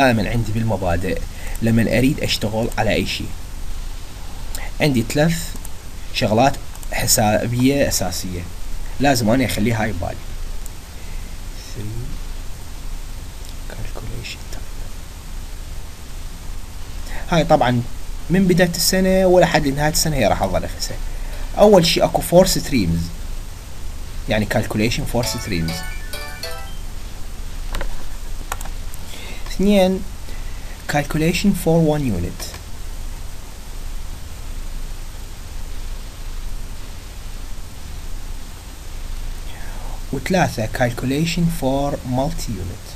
دائما عندي بالمبادئ لما أريد أشتغل على أي شيء. عندي ثلاث شغلات حسابية أساسية. لازم أنا أخليها هاي ببالي. هاي طبعا من بداية السنة ولا حد نهاية السنة هي راح تظل نفسها أول شيء أكو for streams يعني calculation for streams اثنين calculation for one unit. وثلاثة calculation for multi unit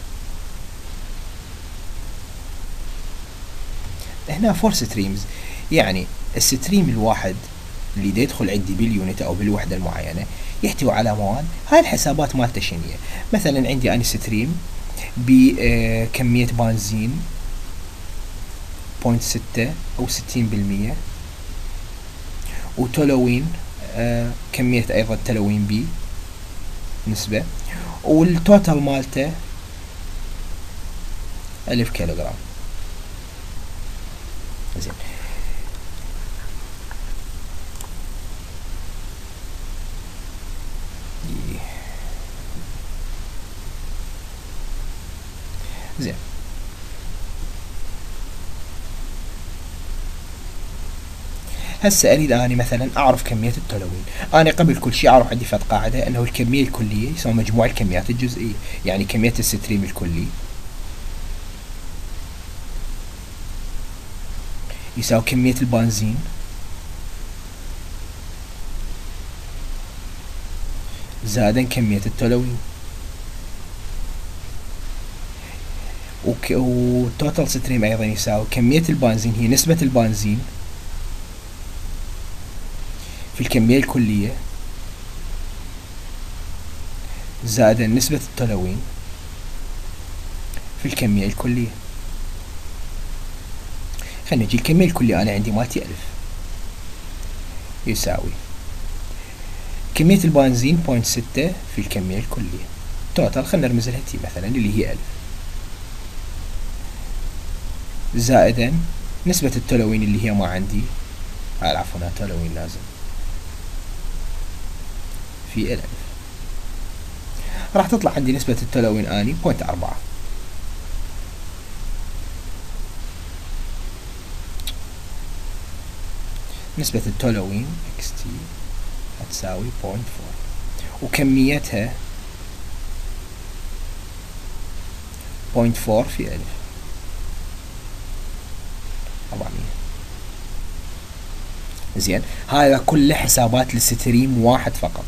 هنا for streams يعني ال stream الواحد اللي دا يدخل عندي بال unit أو بالوحدة المعينة يحتوي على مواد. هاي الحسابات مالته شنية مثلا عندي أنا stream بكمية بنزين point ستة أو ستين بالمية. وتولوين آه كمية أيضا تلوين بي نسبة. وال total مالته ألف كيلوغرام. زين. زين. هسه أريد أني مثلا أعرف كمية التلوين. أنا قبل كل شيء أعرف عندي فد قاعدة إنه الكمية الكلية يساوي مجموع الكميات الجزئية يعني كمية الستريم الكلي يساوي كمية البنزين. زائدا كمية التلوين. وك... و total stream أيضا يساوي كمية البنزين هي نسبة البنزين في الكمية الكلية زائدا نسبة التلوين في الكمية الكلية. خلينا نجي الكمية الكلية أنا عندي مالتي ألف يساوي كمية البنزين point ستة في الكمية الكلية. total خلينا نرمز لها T مثلا اللي هي ألف. زائدا نسبة التلوين اللي هي ما عندي. عفوا تلوين لازم. في الألف راح تطلع عندي نسبة التلوين آني point أربعة. نسبة التلوين XT هتساوي point four وكميتها point four في ألف. زين. هذا كله حسابات لل stream واحد فقط.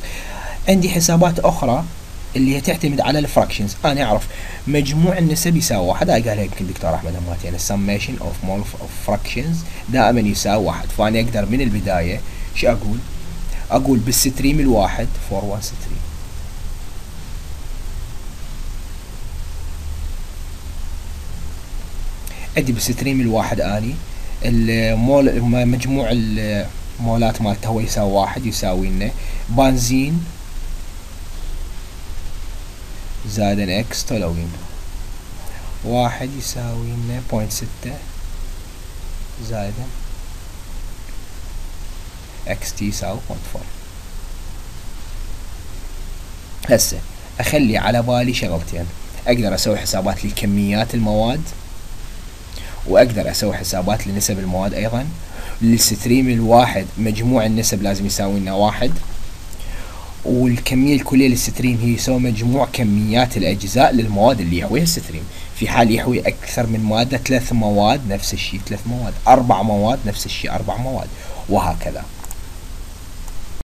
عندي حسابات أخرى اللي هي تعتمد على ال fractions أنا أعرف مجموع النسب يساوي واحد. قالها يمكن دكتور أحمد هماتي يعني ال summation of mole of fractions دائما يساوي واحد. فأنا أقدر من البداية شو أقول؟ أقول بال stream الواحد for one stream. عندي بال stream الواحد اني المول مجموع المولات مالته هو يساوي واحد يساوي لنا بنزين زائدا X تلوين واحد يساوي لنا point ستة زائدا XT يساوي point four هسه أخلي على بالي شغلتين. أقدر أسوي حسابات لكميات المواد واقدر أسوي حسابات لنسب المواد أيضا. لل stream الواحد مجموع النسب لازم يساوي لنا واحد. والكمية الكلية لل stream هي يساوي مجموع كميات الأجزاء للمواد اللي يحويها ال stream. في حال يحوي أكثر من مادة ثلاث مواد نفس الشيء ثلاث مواد أربع مواد نفس الشيء أربع مواد وهكذا.